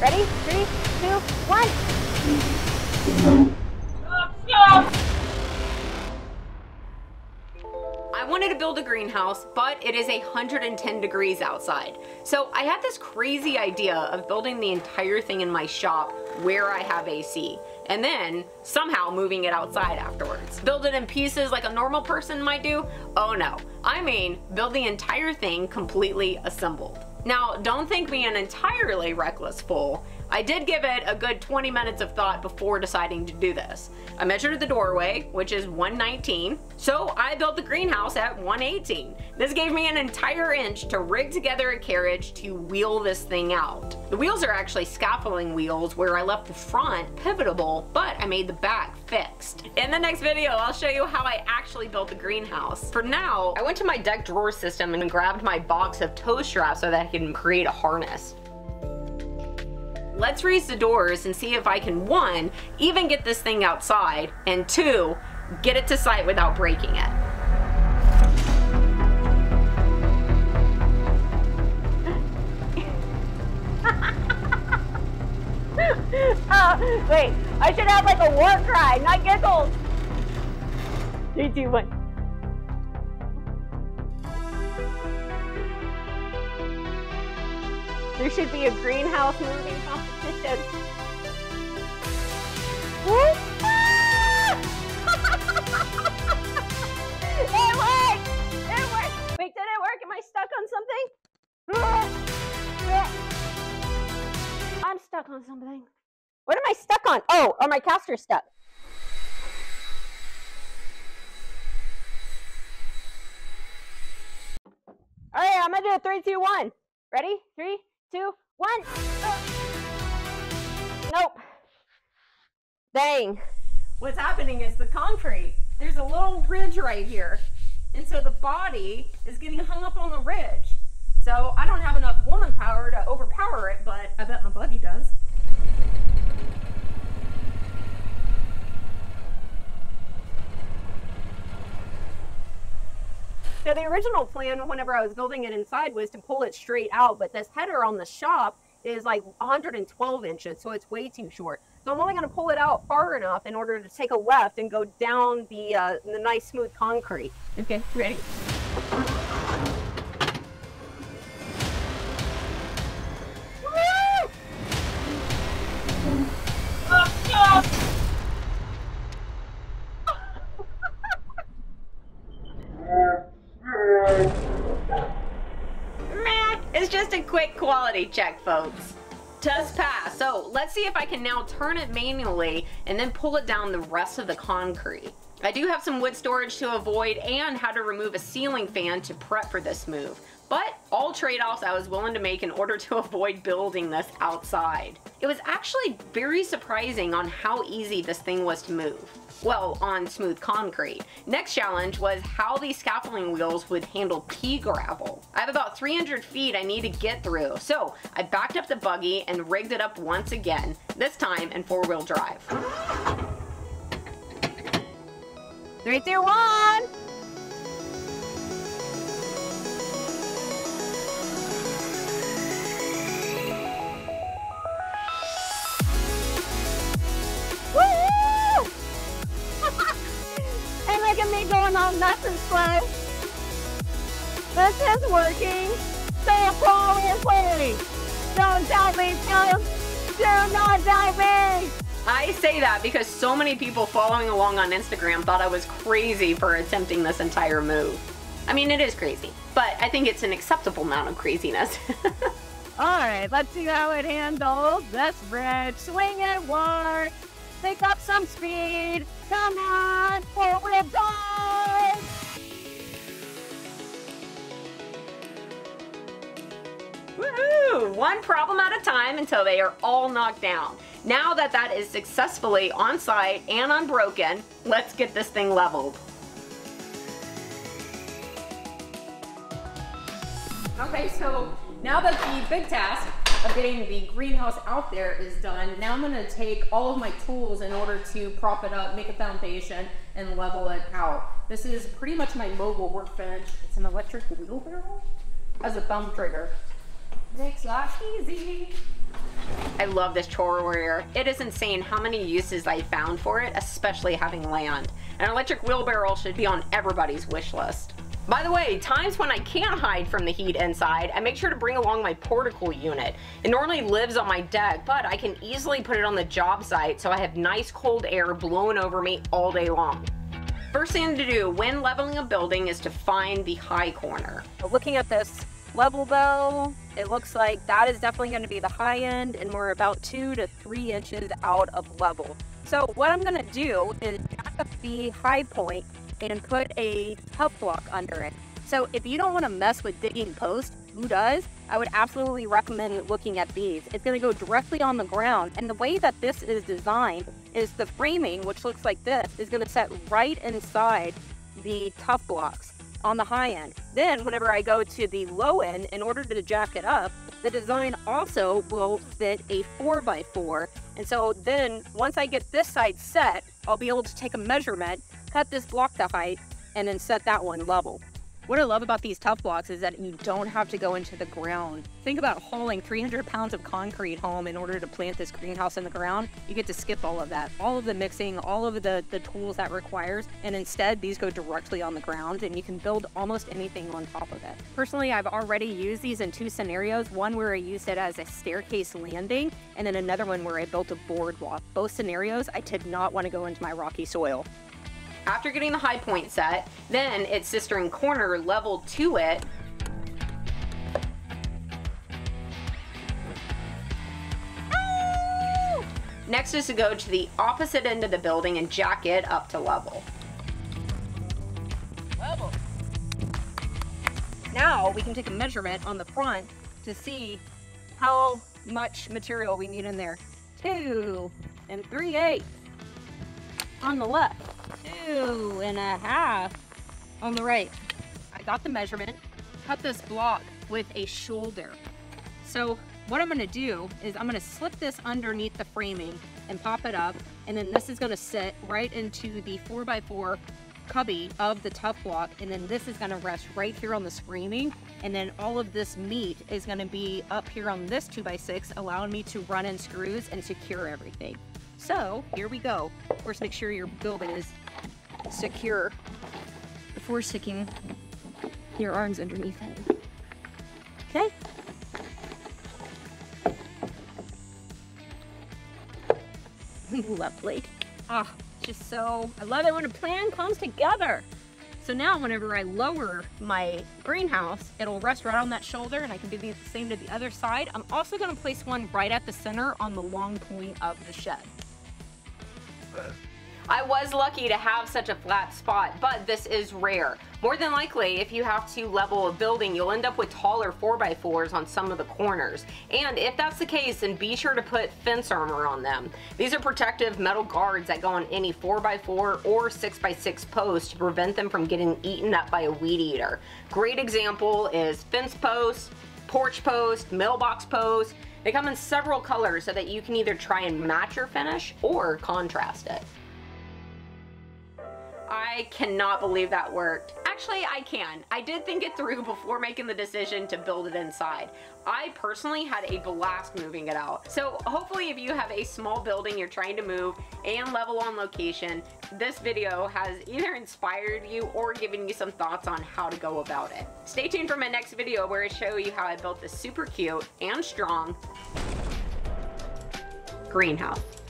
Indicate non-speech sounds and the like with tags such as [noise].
Ready? Three, two, one. I wanted to build a greenhouse, but it is 110 degrees outside. So I had this crazy idea of building the entire thing in my shop where I have AC and then somehow moving it outside afterwards. Build it in pieces like a normal person might do? Oh no. I mean, build the entire thing completely assembled. Now, don't think me an entirely reckless fool. I did give it a good 20 minutes of thought before deciding to do this. I measured the doorway, which is 119, so I built the greenhouse at 118. This gave me an entire inch to rig together a carriage to wheel this thing out. The wheels are actually scaffolding wheels where I left the front pivotable, but I made the back fixed. In the next video, I'll show you how I actually built the greenhouse. For now, I went to my DECKED drawer system and grabbed my box of tow straps so that I can create a harness. Let's raise the doors and see if I can one, even get this thing outside, and two, get it to site without breaking it. [laughs] oh, wait, I should have like a war cry, not giggles. Three, two, one. There should be a greenhouse moving competition. [laughs] It worked! It worked! Wait, did it work? Am I stuck on something? [laughs] I'm stuck on something. What am I stuck on? Oh, are my caster stuck? All right, I'm gonna do a three, two, one. Ready? Three, two, one. Nope. Dang. What's happening is the concrete, there's a little ridge right here. And so the body is getting hung up on the ridge. So I don't have enough woman power to overpower it, but I bet my buddy does. The original plan, whenever I was building it inside, was to pull it straight out, but this header on the shop is like 112 inches, so it's way too short. So I'm only going to pull it out far enough in order to take a left and go down the uh, the nice smooth concrete. Okay, ready? A quick quality check, folks. Does pass. So let's see if I can now turn it manually and then pull it down the rest of the concrete. I do have some wood storage to avoid and how to remove a ceiling fan to prep for this move. But all trade-offs I was willing to make in order to [laughs] avoid building this outside. It was actually very surprising on how easy this thing was to move well, on smooth concrete. Next challenge was how these scaffolding wheels would handle pea gravel. I have about 300 feet I need to get through, so I backed up the buggy and rigged it up once again, this time in four-wheel drive. Three, two, one! Me going on nuts slow. This is working so flawlessly. Don't doubt me, folks. Do not doubt me. I say that because so many people following along on Instagram thought I was crazy for attempting this entire move. I mean, it is crazy, but I think it's an acceptable amount of craziness. [laughs] All right, let's see how it handles. This bridge. Swing it, war. Pick up some speed. Come on, four-wheel drive! Woohoo! One problem at a time until they are all knocked down. Now that that is successfully on site and unbroken, let's get this thing leveled. Okay, so now that the big task of getting the greenhouse out there is done. Now I'm gonna take all of my tools in order to prop it up, make a foundation, and level it out. This is pretty much my mobile workbench. It's an electric wheelbarrow as a thumb trigger. Makes life easy. I love this ChoreWarrior. It is insane how many uses I found for it, especially having land. An electric wheelbarrow should be on everybody's wish list. By the way, times when I can't hide from the heat inside, I make sure to bring along my Portacool unit. It normally lives on my deck, but I can easily put it on the job site so I have nice cold air blowing over me all day long. First thing to do when leveling a building is to find the high corner. Looking at this level bell, it looks like that is definitely going to be the high end and we're about two to three inches out of level. So what I'm going to do is up the high point and put a TuffBlock under it. So if you don't want to mess with digging posts, who does? I would absolutely recommend looking at these. It's going to go directly on the ground. And the way that this is designed is the framing, which looks like this, is going to set right inside the TuffBlocks on the high end. Then whenever I go to the low end, in order to jack it up, the design also will fit a 4x4. And so then once I get this side set, I'll be able to take a measurement, cut this block to height, and then set that one level. What I love about these TuffBlocks is that you don't have to go into the ground. Think about hauling 300 pounds of concrete home in order to plant this greenhouse in the ground. You get to skip all of that, all of the mixing, all of the, the tools that requires, and instead these go directly on the ground and you can build almost anything on top of it. Personally, I've already used these in two scenarios, one where I used it as a staircase landing, and then another one where I built a boardwalk. Both scenarios, I did not want to go into my rocky soil. After getting the high point set, then its sister and corner level to it. Next is to go to the opposite end of the building and jack it up to level. Level. Now we can take a measurement on the front to see how much material we need in there. Two and three eighths on the left two and a half on the right. I got the measurement, cut this block with a shoulder. So what I'm gonna do is I'm gonna slip this underneath the framing and pop it up. And then this is gonna sit right into the four by four cubby of the TuffBlock. And then this is gonna rest right here on the framing. And then all of this meat is gonna be up here on this two by six, allowing me to run in screws and secure everything. So here we go. Of course, make sure your building is secure before sticking your arms underneath it. Okay? [laughs] Lovely. Ah, oh, just so, I love it when a plan comes together. So now whenever I lower my greenhouse, it'll rest right on that shoulder and I can do the same to the other side. I'm also gonna place one right at the center on the long point of the shed. I was lucky to have such a flat spot, but this is rare. More than likely, if you have to level a building, you'll end up with taller 4x4s on some of the corners. And if that's the case, then be sure to put fence armor on them. These are protective metal guards that go on any 4x4 or 6x6 post to prevent them from getting eaten up by a weed eater. Great example is fence posts, porch post, mailbox post. They come in several colors so that you can either try and match your finish or contrast it. I cannot believe that worked. Actually, I can. I did think it through before making the decision to build it inside. I personally had a blast moving it out. So hopefully if you have a small building you're trying to move and level on location, this video has either inspired you or given you some thoughts on how to go about it. Stay tuned for my next video where I show you how I built this super cute and strong greenhouse.